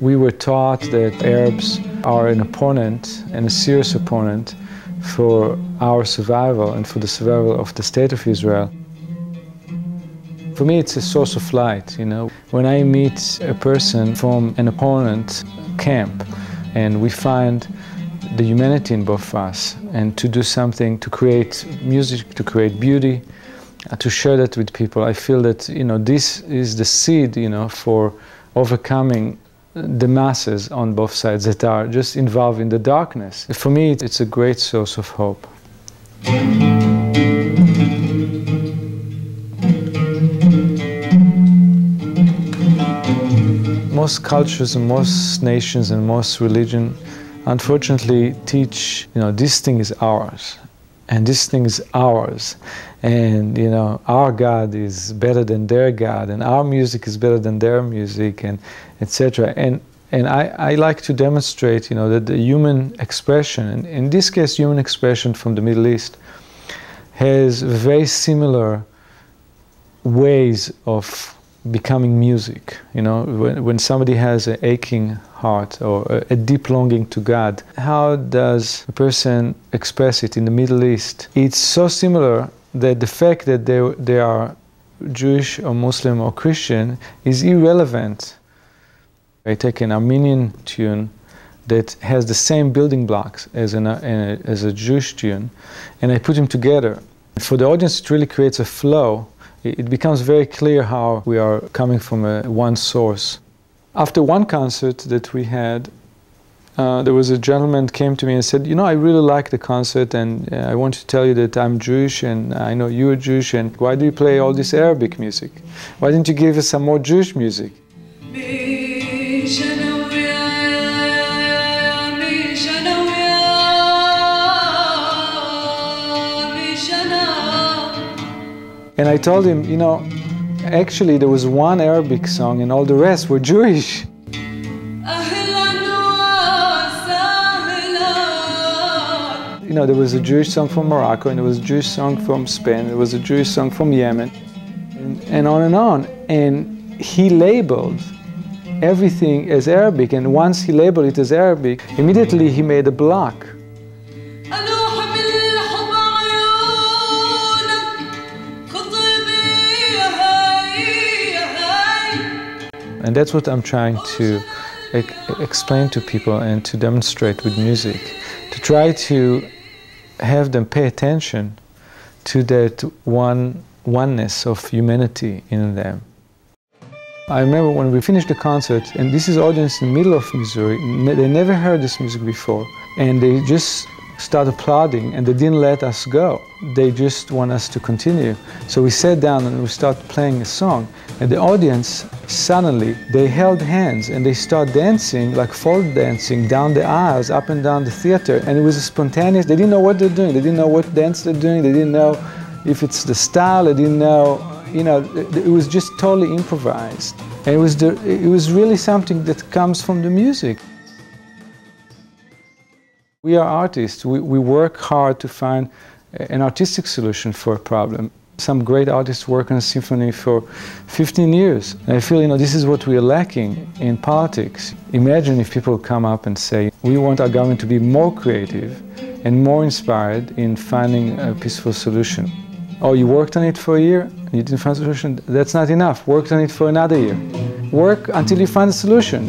We were taught that Arabs are an opponent and a serious opponent for our survival and for the survival of the state of Israel. For me, it's a source of light, you know. When I meet a person from an opponent camp and we find the humanity in both of us and to do something, to create music, to create beauty, uh, to share that with people, I feel that, you know, this is the seed, you know, for overcoming the masses on both sides that are just involved in the darkness. For me, it's a great source of hope. Most cultures and most nations and most religion unfortunately teach, you know, this thing is ours and this thing is ours and you know our god is better than their god and our music is better than their music and etc and and I, I like to demonstrate you know that the human expression and in this case human expression from the middle east has very similar ways of becoming music. You know, when, when somebody has an aching heart or a, a, deep longing to God, how does a person express it in the Middle East? It's so similar that the fact that they, they are Jewish or Muslim or Christian is irrelevant. I take an Armenian tune that has the same building blocks as, an, as a Jewish tune, and I put them together. For the audience, it really creates a flow it becomes very clear how we are coming from a, one source. After one concert that we had, uh, there was a gentleman came to me and said, you know, I really like the concert and uh, I want to tell you that I'm Jewish and I know you're Jewish and why do you play all this Arabic music? Why didn't you give us some more Jewish music? And I told him, you know, actually there was one Arabic song and all the rest were Jewish. You know, there was a Jewish song from Morocco and there was a Jewish song from Spain, there was a Jewish song from Yemen, and, and on and on. And he labeled everything as Arabic, and once he labeled it as Arabic, immediately he made a block And that's what I'm trying to explain to people and to demonstrate with music. To try to have them pay attention to that one oneness of humanity in them. I remember when we finished the concert, and this is audience in the middle of Missouri, they never heard this music before, and they just start applauding and they didn't let us go. They just want us to continue. So we sat down and we started playing a song and the audience suddenly they held hands and they start dancing like folk dancing down the aisles, up and down the theater and it was spontaneous, they didn't know what they're doing, they didn't know what dance they're doing, they didn't know if it's the style, they didn't know, you know, it was just totally improvised. And it was, the, it was really something that comes from the music. We are artists. We, we work hard to find an artistic solution for a problem. Some great artists work on a symphony for 15 years. And I feel, you know, this is what we are lacking in politics. Imagine if people come up and say, we want our government to be more creative and more inspired in finding a peaceful solution. Oh, you worked on it for a year you didn't find a solution? That's not enough. Worked on it for another year. Work until you find a solution.